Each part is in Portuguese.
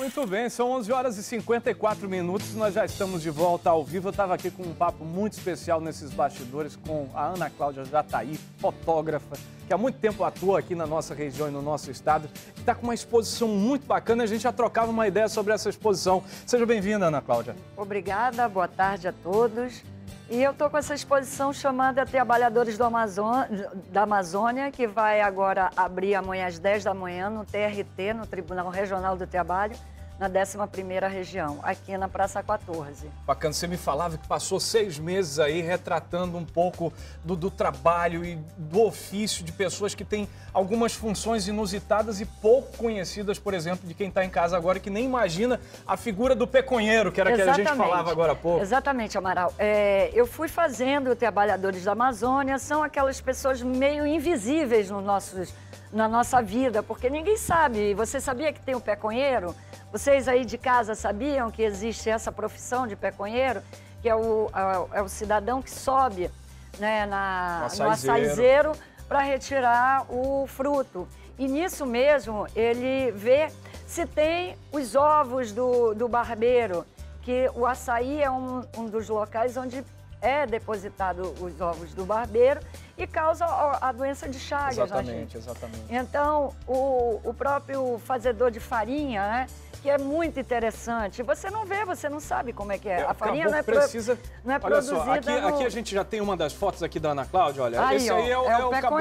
Muito bem, são 11 horas e 54 minutos, nós já estamos de volta ao vivo. Eu estava aqui com um papo muito especial nesses bastidores com a Ana Cláudia Jataí, fotógrafa, que há muito tempo atua aqui na nossa região e no nosso estado, está com uma exposição muito bacana. A gente já trocava uma ideia sobre essa exposição. Seja bem-vinda, Ana Cláudia. Obrigada, boa tarde a todos. E eu estou com essa exposição chamada Trabalhadores do Amazon... da Amazônia, que vai agora abrir amanhã às 10 da manhã no TRT, no Tribunal Regional do Trabalho, na 11ª região, aqui na Praça 14. Bacana, você me falava que passou seis meses aí retratando um pouco do, do, trabalho e do ofício de pessoas que têm algumas funções inusitadas e pouco conhecidas, por exemplo, de quem está em casa agora que nem imagina a figura do peconheiro, que era Exatamente. que a gente falava agora há pouco. Exatamente, Amaral. É, eu fui fazendo Trabalhadores da Amazônia, são aquelas pessoas meio invisíveis no nossos, na nossa vida, porque ninguém sabe. Você sabia que tem o peconheiro? Vocês aí de casa sabiam que existe essa profissão de peconheiro, que é o, é, o cidadão que sobe né, na, no açaizeiro para retirar o fruto. E nisso mesmo ele vê se tem os ovos do, do barbeiro, que o açaí é um, um dos locais onde é depositado os ovos do barbeiro e causa a doença de Chagas exatamente, Exatamente, Então, o, o próprio fazedor de farinha, né? Que é muito interessante. Você não vê, você não sabe como é que é. é a farinha não é, precisa... Pro... não é olha produzida só, aqui, no... aqui, a gente já tem uma das fotos aqui da Ana Cláudia, olha. Aí, Esse ó, aí é o, é, é o, caboclo,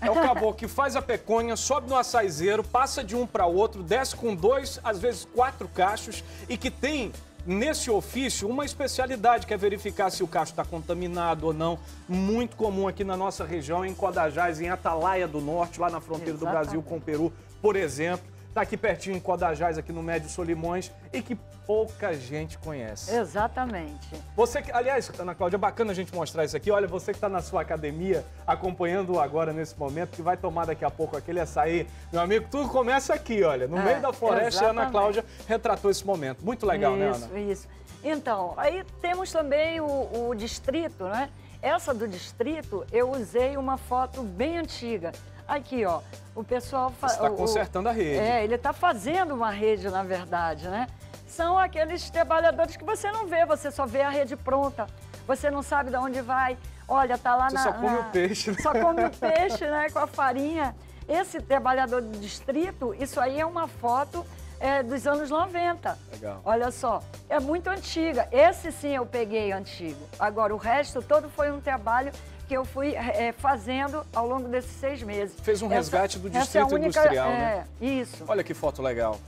é o caboclo que faz a peconha, sobe no açaizeiro, passa de um para outro, desce com dois, às vezes quatro cachos e que tem nesse ofício uma especialidade que é verificar se o cacho está contaminado ou não. Muito comum aqui na nossa região, em Codajás, em Atalaia do Norte, lá na fronteira Exatamente. do Brasil com o Peru, por exemplo. Está aqui pertinho em Codajás, aqui no Médio Solimões, e que pouca gente conhece. Exatamente. Você que, aliás, Ana Cláudia, é bacana a gente mostrar isso aqui. Olha, você que está na sua academia, acompanhando agora nesse momento, que vai tomar daqui a pouco aquele açaí. Meu amigo, tudo começa aqui, olha, no é, meio da floresta, exatamente. a Ana Cláudia retratou esse momento. Muito legal, isso, né, Ana? Isso, isso. Então, aí temos também o, o distrito, né? Essa do distrito, eu usei uma foto bem antiga. Aqui, ó, o pessoal... Está consertando a rede. É, ele está fazendo uma rede, na verdade, né? São aqueles trabalhadores que você não vê, você só vê a rede pronta. Você não sabe de onde vai. Olha, tá lá você na... só come na, o peixe, né? Só come o peixe, né, com a farinha. Esse trabalhador do distrito, isso aí é uma foto é, dos anos 90. Legal. Olha só, é muito antiga. Esse sim eu peguei antigo. Agora, o resto todo foi um trabalho que eu fui é, fazendo ao longo desses seis meses. Fez um resgate essa, do distrito é única, industrial, é, né? Isso. Olha que foto legal.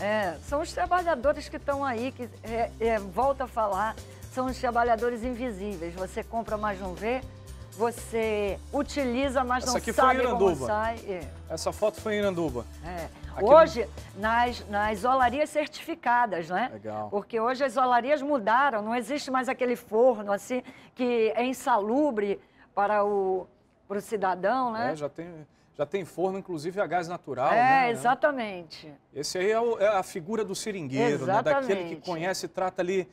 É, são os trabalhadores que estão aí, que é, é, volta a falar, são os trabalhadores invisíveis. Você compra, mas não vê. Você utiliza, mas Essa não aqui sabe foi em como sai. É. Essa foto foi em Iranduba. É. Hoje, no... nas, nas olarias certificadas, né? Legal. Porque hoje as olarias mudaram, não existe mais aquele forno assim que é insalubre para o, para o cidadão, né? É, já tem, já tem forno, inclusive a gás natural. É, né? exatamente. Esse aí é, o, é, a figura do seringueiro, né? daquele que conhece e trata ali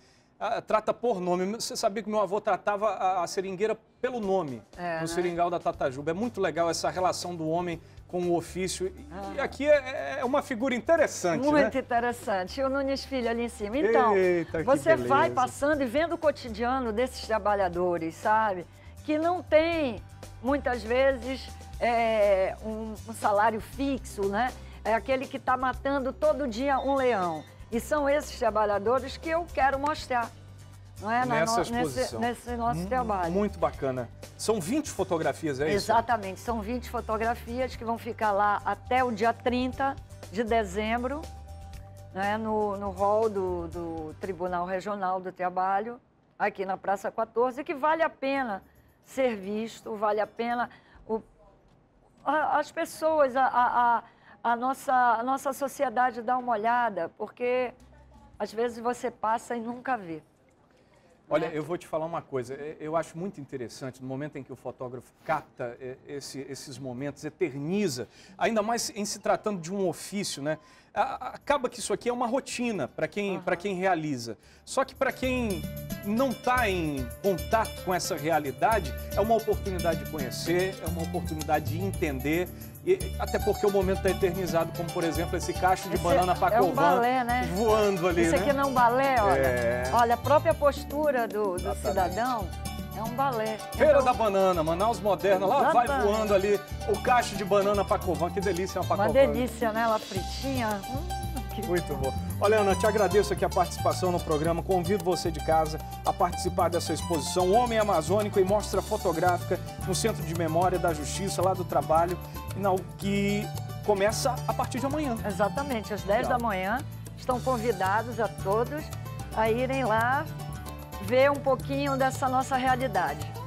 trata por nome. Você sabia que meu avô tratava a, a seringueira pelo nome, é, no né? seringal da Tatajuba. É muito legal essa relação do homem com o ofício. E aqui é, é, uma figura interessante, Muito né? interessante. E o Nunes Filho ali em cima. Então, Eita, você vai passando e vendo o cotidiano desses trabalhadores, sabe? Que não tem, muitas vezes, é, um, um salário fixo, né? É aquele que está matando todo dia um leão. E são esses trabalhadores que eu quero mostrar. Não é? Nessa no, exposição. Nesse, nesse nosso trabalho. Muito bacana. São 20 fotografias, é isso? Exatamente, são 20 fotografias que vão ficar lá até o dia 30 de dezembro, né, no, no hall do, do Tribunal Regional do Trabalho, aqui na Praça 14, que vale a pena ser visto, vale a pena o, a, as pessoas, a, a a nossa, a nossa sociedade dar uma olhada, porque às vezes você passa e nunca vê. Olha, eu vou te falar uma coisa, é, eu acho muito interessante, no momento em que o fotógrafo capta é, esse, esses momentos, eterniza, ainda mais em se tratando de um ofício, né? Acaba que isso aqui é uma rotina para quem, uhum. quem realiza. Só que para quem não está em contato com essa realidade, é uma oportunidade de conhecer, é uma oportunidade de entender. E, até porque o momento está eternizado, como por exemplo esse cacho de Esse banana pacovan é um balé, né? voando ali. Isso né? aqui não é um balé, olha. É. Olha, a própria postura do, do cidadão é um balé. Feira Então, da Banana, Manaus Moderna, lá vai Exatamente. voando ali o cacho de banana pacovan, que delícia uma Uma pacovan. delícia, né? Ela fritinha. Hum, Muito bom. Olha, Ana, te agradeço aqui a participação no programa. Convido você de casa a participar dessa exposição Homem Amazônico e Mostra Fotográfica no Centro de Memória da Justiça, lá do Trabalho, que começa a partir de amanhã. Exatamente, às 10 Legal. da manhã. Estão convidados a todos a irem lá ver um pouquinho dessa nossa realidade.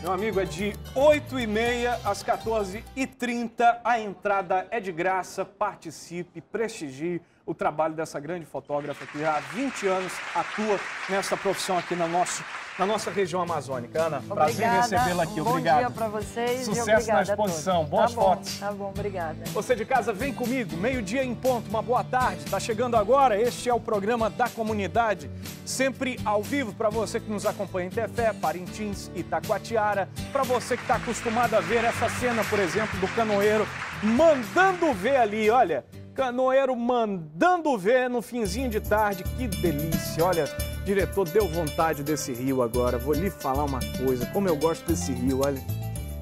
Meu amigo, é de 8h30 às 14h30. A entrada é de graça. Participe, prestigie o trabalho dessa grande fotógrafa que já há 20 anos atua nessa profissão aqui na, nosso, na nossa região amazônica. Ana, prazer Obrigada. recebê-la aqui. um bom Obrigado. dia para vocês Sucesso e na exposição. Boas tá bom, fotos. Tá bom, obrigada. Você de casa, vem comigo. Meio-dia em ponto, uma boa tarde. Está chegando agora. Este é o programa da comunidade, sempre ao vivo para você que nos acompanha em Tefé, Parintins, Itacoatiara. Para você que está acostumado a ver essa cena, por exemplo, do canoeiro mandando ver ali, olha. Canoeiro mandando ver no finzinho de tarde. Que delícia. Olha, diretor, deu vontade desse rio agora. Vou lhe falar uma coisa. Como eu gosto desse rio, olha.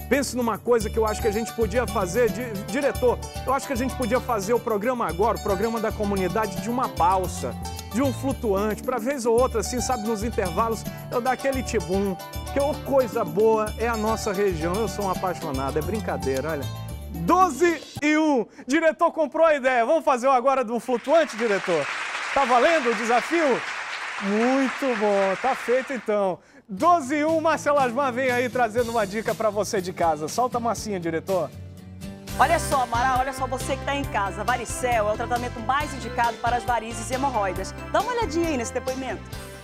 Pense numa coisa que eu acho que a gente podia fazer, di- diretor, eu acho que a gente podia fazer o programa agora, o programa da comunidade, de uma balsa, de um flutuante, para vez ou outra, assim, sabe, nos intervalos, eu dar aquele tibum, que ô coisa boa é a nossa região, eu sou um apaixonado, é brincadeira, olha. 12 e 1, diretor comprou a ideia, vamos fazer o agora do flutuante, diretor? Tá valendo o desafio? Muito bom, tá feito então. 12 e 1, Marcelo Asmar vem aí trazendo uma dica pra você de casa. Solta a massinha, diretor. Olha só, Amaral, olha só você que está em casa. Varicel é o tratamento mais indicado para as varizes e hemorroidas. Dá uma olhadinha aí nesse depoimento.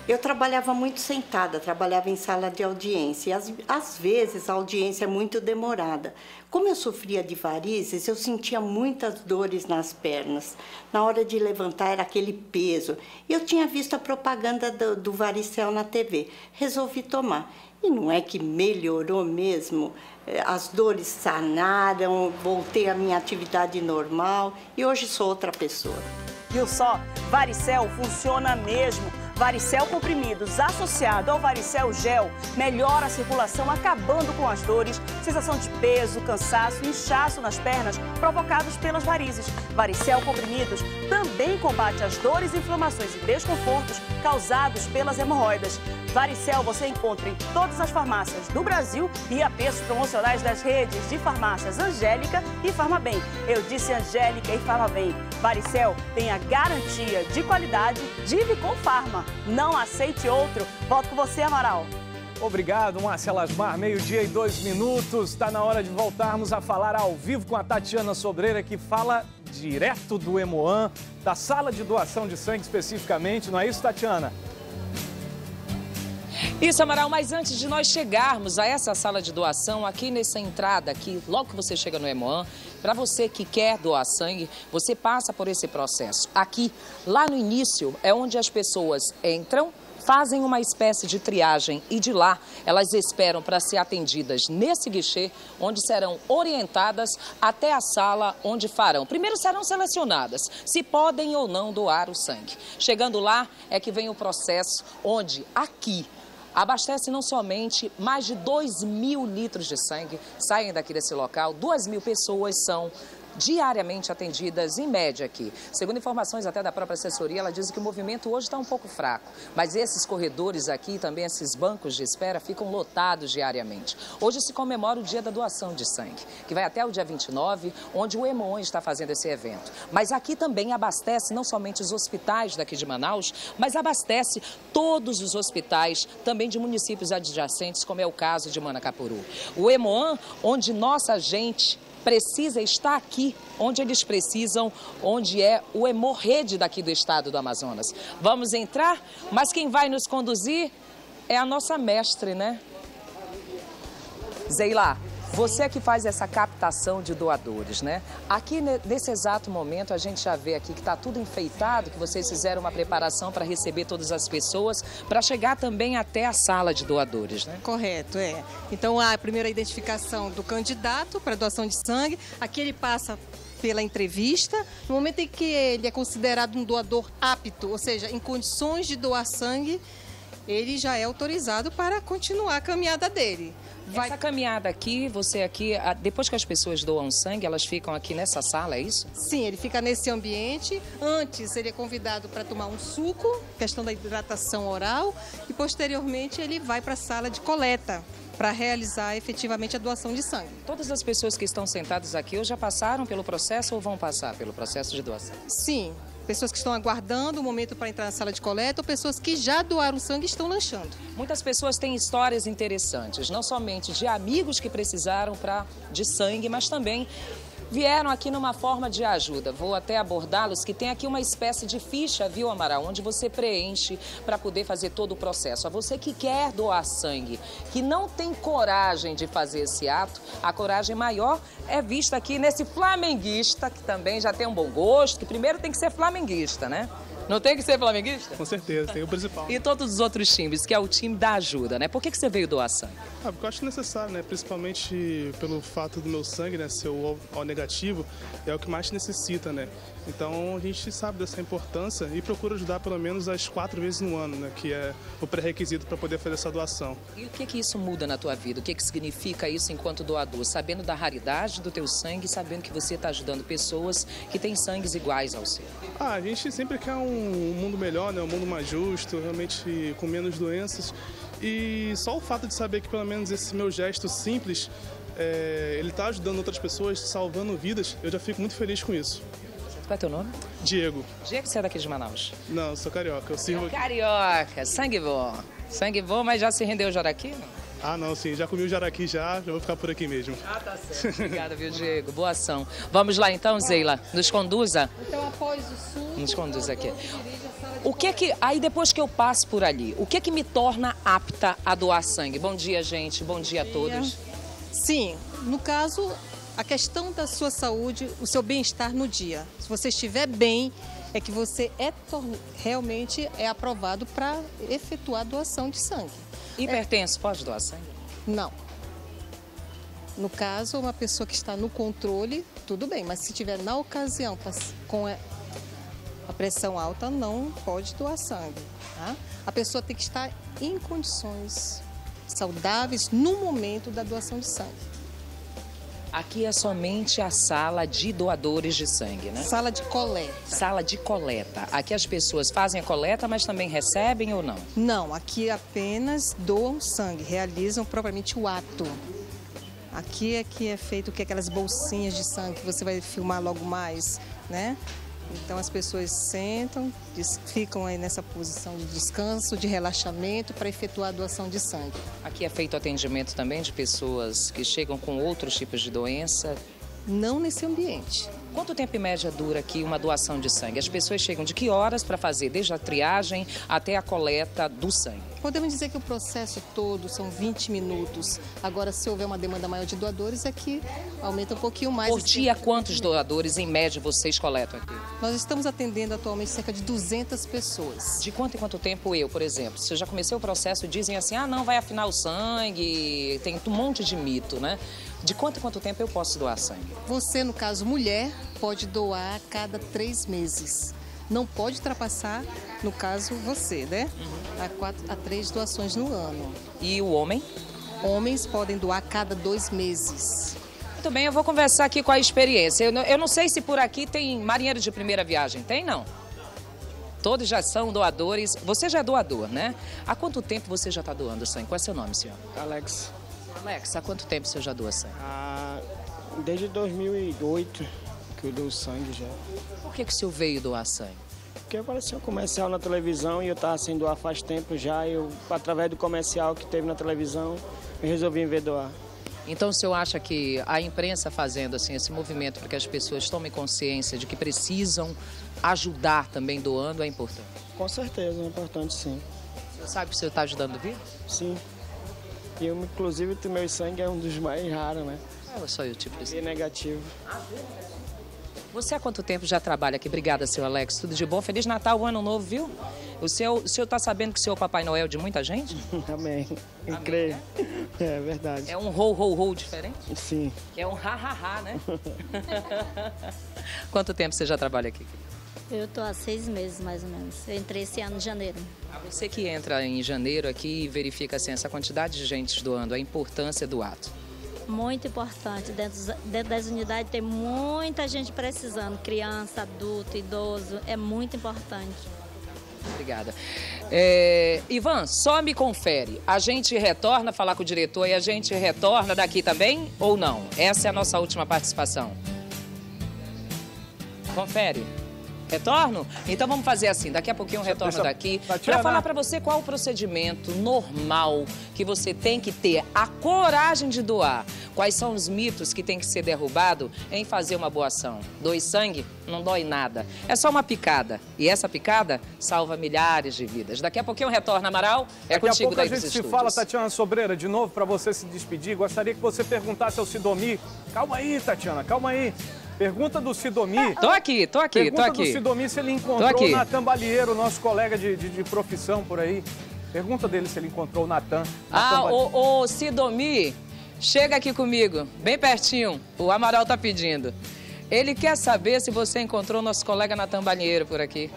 Eu trabalhava muito sentada, trabalhava em sala de audiência. E às, às vezes a audiência é muito demorada. Como eu sofria de varizes, eu sentia muitas dores nas pernas. Na hora de levantar era aquele peso. Eu tinha visto a propaganda do, do varicel na TV. Resolvi tomar. E não é que melhorou mesmo. Eh, As dores sanaram, voltei à minha atividade normal e hoje sou outra pessoa. Viu só? Varicel funciona mesmo. Varicel comprimidos associado ao varicel gel melhora a circulação, acabando com as dores, sensação de peso, cansaço inchaço nas pernas provocados pelas varizes. Varicel comprimidos também combate as dores, inflamações e desconfortos causados pelas hemorroidas. Varicel você encontra em todas as farmácias do Brasil e a preços promocionais das redes de farmácias Angélica e Farmabem. Eu disse Angélica e Farmabem. Varicel tem a garantia de qualidade de Vicom Farma. Não aceite outro. Volto com você, Amaral. Obrigado, Marcelo Asmar. Meio-dia e dois minutos. Está na hora de voltarmos a falar ao vivo com a Tatiana Sobreira, que fala direto do Emoan, da sala de doação de sangue especificamente. Não é isso, Tatiana? Isso, Amaral, mas antes de nós chegarmos a essa sala de doação, aqui nessa entrada, aqui, logo que você chega no Emoan, para você que quer doar sangue, você passa por esse processo. Aqui, lá no início, é onde as pessoas entram, fazem uma espécie de triagem e de lá elas esperam para ser atendidas nesse guichê, onde serão orientadas até a sala onde farão. Primeiro serão selecionadas se podem ou não doar o sangue. Chegando lá é que vem o processo onde aqui abastece não somente mais de 2 mil litros de sangue, saem daqui desse local, 2 mil pessoas são diariamente atendidas em média aqui. Segundo informações até da própria assessoria, ela diz que o movimento hoje está um pouco fraco, mas esses corredores aqui, também esses bancos de espera, ficam lotados diariamente. Hoje se comemora o dia da doação de sangue, que vai até o dia 29, onde o Hemon está fazendo esse evento. Mas aqui também abastece não somente os hospitais daqui de Manaus, mas abastece todos os hospitais também de municípios adjacentes, como é o caso de Manacapuru. O Emoan, onde nossa gente precisa estar aqui, onde eles precisam, onde é o hemorrede daqui do estado do Amazonas. Vamos entrar, mas quem vai nos conduzir é a nossa mestre, né? Zeila, Você é que faz essa captação de doadores, né? Aqui nesse exato momento a gente já vê aqui que está tudo enfeitado, que vocês fizeram uma preparação para receber todas as pessoas, para chegar também até a sala de doadores, né? Correto, é. Então a primeira identificação do candidato para doação de sangue, aqui ele passa pela entrevista. No momento em que ele é considerado um doador apto, ou seja, em condições de doar sangue, ele já é autorizado para continuar a caminhada dele. Vai... Essa caminhada aqui, você aqui, depois que as pessoas doam sangue, elas ficam aqui nessa sala, é isso? Sim, ele fica nesse ambiente. Antes, ele é convidado para tomar um suco, questão da hidratação oral, e posteriormente ele vai para a sala de coleta para realizar efetivamente a doação de sangue. Todas as pessoas que estão sentadas aqui ou já passaram pelo processo ou vão passar pelo processo de doação? Sim, pessoas que estão aguardando o momento para entrar na sala de coleta ou pessoas que já doaram sangue e estão lanchando. Muitas pessoas têm histórias interessantes, não somente de amigos que precisaram pra, de sangue, mas também vieram aqui numa forma de ajuda. Vou até abordá-los, que tem aqui uma espécie de ficha, viu, Amaral, onde você preenche para poder fazer todo o processo. A você que quer doar sangue, que não tem coragem de fazer esse ato, a coragem maior é vista aqui nesse flamenguista, que também já tem um bom gosto, que primeiro tem que ser flamenguista, né? Não tem que ser flamenguista? Com certeza, tem o principal. E todos os outros times, que é o time da ajuda, né? Por que, que você veio doar sangue? Ah, porque eu acho necessário, né? Principalmente pelo fato do meu sangue, né, ser o O negativo, é o que mais necessita, né? Então a gente sabe dessa importância e procura ajudar pelo menos as quatro vezes no ano, né? Que é o pré-requisito para poder fazer essa doação. E o que que isso muda na tua vida? O que que significa isso enquanto doador? Sabendo da raridade do teu sangue, sabendo que você está ajudando pessoas que têm sangues iguais ao seu. Ah, a gente sempre quer um mundo melhor, né? Um mundo mais justo, realmente com menos doenças. E só o fato de saber que pelo menos esse meu gesto simples, é, ele está ajudando outras pessoas, salvando vidas, eu já fico muito feliz com isso. Qual é teu nome? Diego. Diego, você é daqui de Manaus? Não, sou carioca. Eu sirvo... Carioca, sangue bom. Sangue bom, mas já se rendeu o jaraqui? Ah, não, sim. Já comi o jaraqui já, já vou ficar por aqui mesmo. Ah, tá certo. Obrigada, viu, Diego? Boa ação. Vamos lá então, Zeila. Nos conduza. Então, após o sul... Nos conduza aqui. O que que aí depois que eu passo por ali, o que que me torna apta a doar sangue? Bom dia, gente. Bom dia a todos. Sim, no caso a questão da sua saúde, o seu bem-estar no dia. Se você estiver bem, é que você é realmente é aprovado para efetuar a doação de sangue. Hipertenso é... pode doar sangue? Não. No caso, uma pessoa que está no controle, tudo bem, mas se tiver na ocasião com a pressão alta não pode doar sangue. Tá? A pessoa tem que estar em condições saudáveis no momento da doação de sangue. Aqui é somente a sala de doadores de sangue, né? Sala de coleta. Sala de coleta. Aqui as pessoas fazem a coleta, mas também recebem ou não? Não, aqui apenas doam sangue, realizam propriamente o ato. Aqui é que é feito que aquelas bolsinhas de sangue que você vai filmar logo mais, né? Então as pessoas sentam, ficam aí nessa posição de descanso, de relaxamento para efetuar a doação de sangue. Aqui é feito atendimento também de pessoas que chegam com outros tipos de doença? Não nesse ambiente. Quanto tempo em média dura aqui uma doação de sangue? As pessoas chegam de que horas para fazer desde a triagem até a coleta do sangue? Podemos dizer que o processo todo são 20 minutos. Agora, se houver uma demanda maior de doadores, é que aumenta um pouquinho mais. Por dia, quantos doadores em média vocês coletam aqui? Nós estamos atendendo atualmente cerca de 200 pessoas. De quanto em quanto tempo eu, por exemplo? Se eu já comecei o processo, dizem assim, ah, não, vai afinar o sangue, tem um monte de mito, né? De quanto em quanto tempo eu posso doar sangue? Você, no caso mulher, pode doar a cada três meses. Não pode ultrapassar, no caso, você, né? Uhum. A, quatro, a três doações no ano. E o homem? Homens podem doar a cada dois meses. Muito bem, eu vou conversar aqui com a experiência. Eu não, eu não sei se por aqui tem marinheiro de primeira viagem. Tem, não? Todos já são doadores. Você já é doador, né? Há quanto tempo você já está doando sangue? Qual é seu nome, senhor? Alex. Alex, há quanto tempo você já doa sangue? Ah, desde 2008 que eu dou sangue já. Por que, que o senhor veio doar sangue? Porque apareceu um comercial na televisão e eu estava sem doar faz tempo já. Eu, através do comercial que teve na televisão, eu resolvi vir doar. Então o senhor acha que a imprensa fazendo assim esse movimento para que as pessoas tomem consciência de que precisam ajudar também doando é importante? Com certeza, é importante sim. Você sabe que o senhor está ajudando o Sim. que inclusive o meu sangue é um dos mais raros, né? Fala só o tipo E negativo. Você há quanto tempo já trabalha aqui? Obrigada, seu Alex. Tudo de bom? Feliz Natal, ano novo, viu? O senhor, o senhor tá sabendo que o senhor é o Papai Noel de muita gente? Amém. Eu creio. É verdade. É um ho, ho, ho diferente? Sim. É um ha, ha, ha, né? Quanto tempo você já trabalha aqui? Eu tô há seis meses, mais ou menos. Eu entrei esse ano em janeiro. Você que entra em janeiro aqui e verifica assim, essa quantidade de gente doando, a importância do ato. Muito importante. Dentro, dentro das unidades tem muita gente precisando. Criança, adulto, idoso. É muito importante. Obrigada. É, Ivan, só me confere. A gente retorna a falar com o diretor e a gente retorna daqui também ou não? Essa é a nossa última participação. Confere. Retorno? Então vamos fazer assim, daqui a pouquinho eu retorno deixa- daqui para falar para você qual o procedimento normal que você tem que ter a coragem de doar. Quais são os mitos que tem que ser derrubado em fazer uma boa ação? Doe sangue? Não dói nada. É só uma picada. E essa picada salva milhares de vidas. Daqui a pouquinho eu retorno, Amaral. É Daqui a contigo pouco a daí gente dos se fala, Tatiana Sobreira, de novo, para você se despedir. Gostaria que você perguntasse ao Sidomi. Calma aí, Tatiana, calma aí. Pergunta do Sidomi. Tô aqui, tô aqui, Pergunta tô do aqui. Sidomi se ele Tô encontrou aqui. o Natan Balieiro, nosso colega de, de- de profissão por aí. Pergunta dele se ele encontrou o Natan. Ah, o, o Sidomi, chega aqui comigo, bem pertinho. O Amaral tá pedindo. Ele quer saber se você encontrou nosso colega Natan Balheiro por aqui.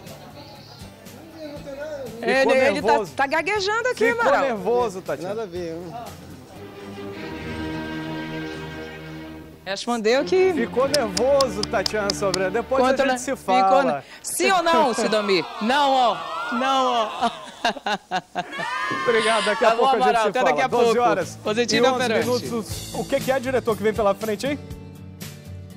Ele, ele tá, tá gaguejando aqui, Ficou Amaral. nervoso, Tatiana. Nada a ver. Respondeu que... Ficou nervoso, Tatiana Sobreira. Depois a Contra- gente se ficou- fala. Sim ou não, Sidomi? Não, ó. Não, ó. Obrigado, daqui Tá a bom, pouco a gente se até fala. daqui a 12 pouco. horas Positivo e 11 operante. minutos. O que, é, diretor, que vem pela frente aí?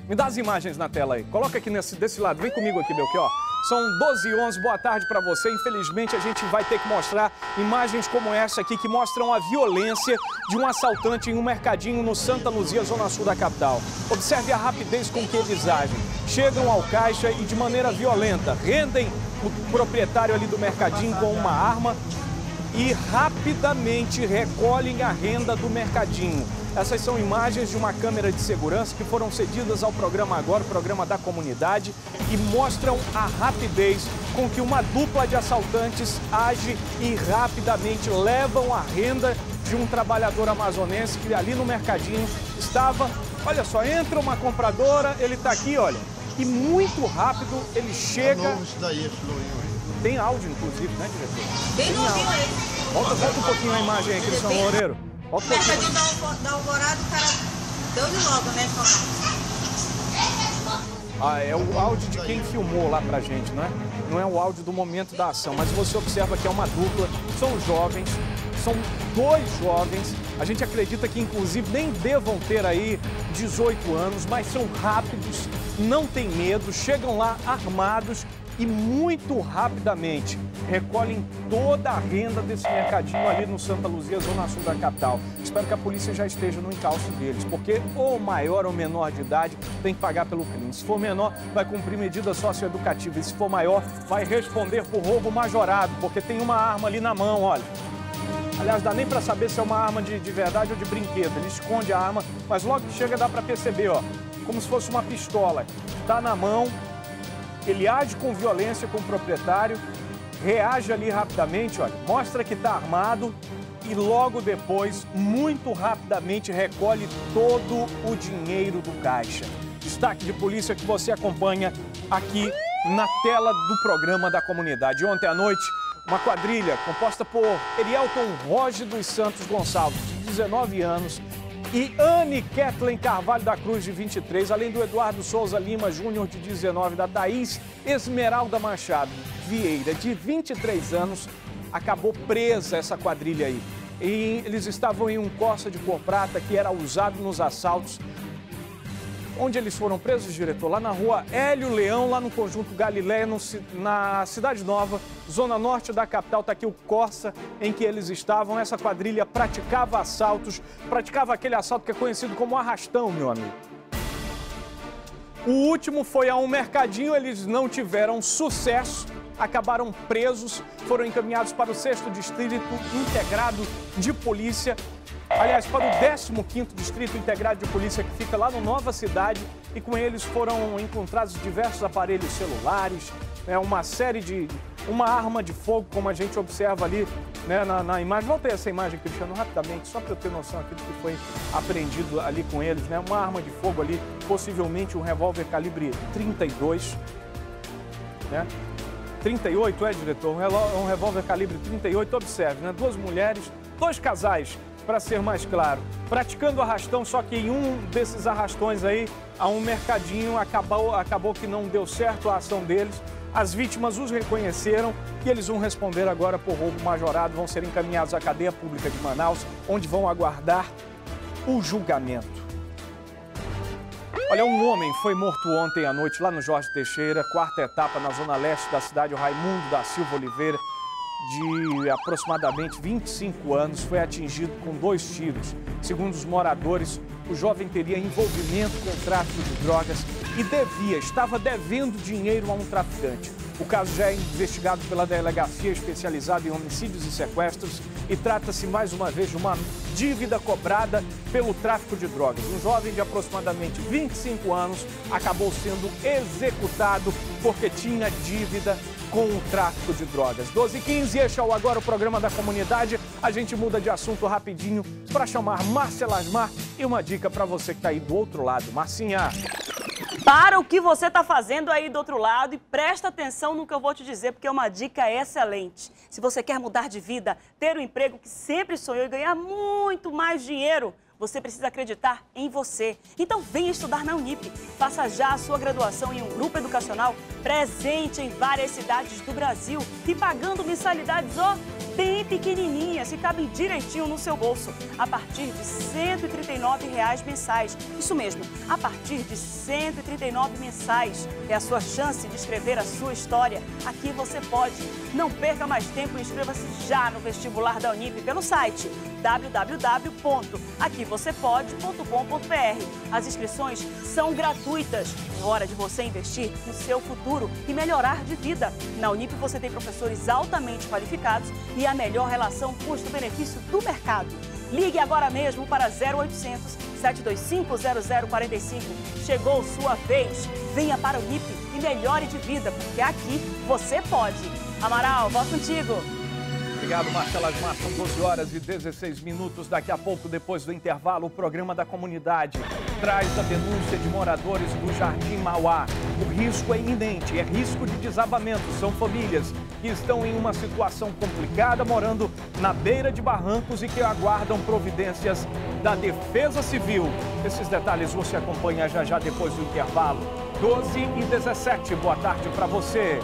Me dá as imagens na tela aí. Coloca aqui nesse, desse lado. Vem comigo aqui, Belchior. São 12 e 11. Boa tarde para você. Infelizmente, a gente vai ter que mostrar imagens como essa aqui, que mostram a violência de um assaltante em um mercadinho no Santa Luzia, zona sul da capital. Observe a rapidez com que eles agem. Chegam ao caixa e, de maneira violenta, rendem o proprietário ali do mercadinho com uma arma e rapidamente recolhem a renda do mercadinho. Essas são imagens de uma câmera de segurança que foram cedidas ao programa Agora, o programa da comunidade, e mostram a rapidez com que uma dupla de assaltantes age e rapidamente levam a renda de um trabalhador amazonense que ali no mercadinho estava. Olha só, entra uma compradora, ele está aqui, olha, e muito rápido ele chega. Tem áudio, inclusive, né, diretor? Bem novinho aí. Volta, volta um pouquinho a imagem aí, Cristiano Loureiro. Um pouquinho. Mercadinho da Alvorada, o cara deu de logo, né? Ah, é o áudio de quem filmou lá pra gente, não é? Não é o áudio do momento da ação, mas você observa que é uma dupla, são jovens, são dois jovens. A gente acredita que inclusive nem devam ter aí 18 anos, mas são rápidos, não têm medo, chegam lá armados e muito rapidamente recolhem toda a renda desse mercadinho ali no Santa Luzia, zona sul da capital. Espero que a polícia já esteja no encalço deles, porque ou maior ou menor de idade tem que pagar pelo crime. Se for menor, vai cumprir medida socioeducativa. E se for maior, vai responder por roubo majorado, porque tem uma arma ali na mão, olha. Aliás, dá nem pra saber se é uma arma de, de verdade ou de brinquedo. Ele esconde a arma, mas logo que chega dá pra perceber, ó, como se fosse uma pistola. Tá na mão, ele age com violência com o proprietário, reage ali rapidamente, olha, mostra que está armado e logo depois, muito rapidamente, recolhe todo o dinheiro do caixa. Destaque de polícia que você acompanha aqui na tela do programa da comunidade. Ontem à noite, uma quadrilha composta por Erielton Roge dos Santos Gonçalves, de 19 anos, e Anne Kathleen Carvalho da Cruz, de 23, além do Eduardo Souza Lima Júnior, de 19, da Thaís Esmeralda Machado Vieira, de 23 anos, acabou presa essa quadrilha aí. E eles estavam em um Corsa de cor prata que era usado nos assaltos Onde eles foram presos, diretor? Lá na rua Hélio Leão, lá no Conjunto Galileia, no na Cidade Nova, zona norte da capital. Está aqui o Corsa em que eles estavam. Essa quadrilha praticava assaltos, praticava aquele assalto que é conhecido como arrastão, meu amigo. O último foi a um mercadinho, eles não tiveram sucesso, acabaram presos, foram encaminhados para o 6 Distrito Integrado de Polícia aliás, para o 15º Distrito Integrado de Polícia que fica lá no Nova Cidade e com eles foram encontrados diversos aparelhos celulares, né, uma série de... uma arma de fogo, como a gente observa ali né, na, na imagem. Volta aí essa imagem, Cristiano, rapidamente, só para eu ter noção aqui do que foi apreendido ali com eles, né? Uma arma de fogo ali, possivelmente um revólver calibre 32, né? 38, é, diretor? Um revólver calibre 38, observe, né? Duas mulheres, dois casais, para ser mais claro, praticando arrastão, só que em um desses arrastões aí, a um mercadinho, acabou, acabou que não deu certo a ação deles. As vítimas os reconheceram e eles vão responder agora por roubo majorado, vão ser encaminhados à cadeia pública de Manaus, onde vão aguardar o julgamento. Olha, um homem foi morto ontem à noite lá no Jorge Teixeira, quarta etapa na zona leste da cidade, o Raimundo da Silva Oliveira, de aproximadamente 25 anos, foi atingido com dois tiros. Segundo os moradores, o jovem teria envolvimento com o tráfico de drogas e devia, estava devendo dinheiro a um traficante. O caso já é investigado pela Delegacia Especializada em Homicídios e Sequestros e trata-se mais uma vez de uma dívida cobrada pelo tráfico de drogas. Um jovem de aproximadamente 25 anos acabou sendo executado porque tinha dívida com o tráfico de drogas. 12 e 15, este é o Agora o Programa da Comunidade. A gente muda de assunto rapidinho para chamar Márcia Lasmar e uma dica para você que está aí do outro lado. Marcinha. Para o que você está fazendo aí do outro lado e presta atenção no que eu vou te dizer, porque é uma dica excelente. Se você quer mudar de vida, ter um emprego que sempre sonhou e ganhar muito mais dinheiro, você precisa acreditar em você. Então venha estudar na Unip. Faça já a sua graduação em um grupo educacional presente em várias cidades do Brasil e pagando mensalidades, ó, bem pequenininhas, que cabem direitinho no seu bolso, a partir de 139 reais mensais. Isso mesmo, a partir de R$ 139 mensais. É a sua chance de escrever a sua história. Aqui você pode. Não perca mais tempo e inscreva-se já no vestibular da Unip pelo site www.aquivocêpode.com.br. As inscrições são gratuitas. É hora de você investir no seu futuro e melhorar de vida. Na Unip você tem professores altamente qualificados e a melhor relação custo-benefício do mercado. Ligue agora mesmo para 0800 725 0045. Chegou sua vez. Venha para o Unip e melhore de vida, porque aqui você pode. Amaral, volto contigo. Obrigado, Marcela Asmar. São 12 horas e 16 minutos. Daqui a pouco, depois do intervalo, o programa da comunidade traz a denúncia de moradores do Jardim Mauá. O risco é iminente, é risco de desabamento. São famílias que estão em uma situação complicada, morando na beira de barrancos e que aguardam providências da Defesa Civil. Esses detalhes você acompanha já já depois do intervalo. 12 e 17. Boa tarde para você.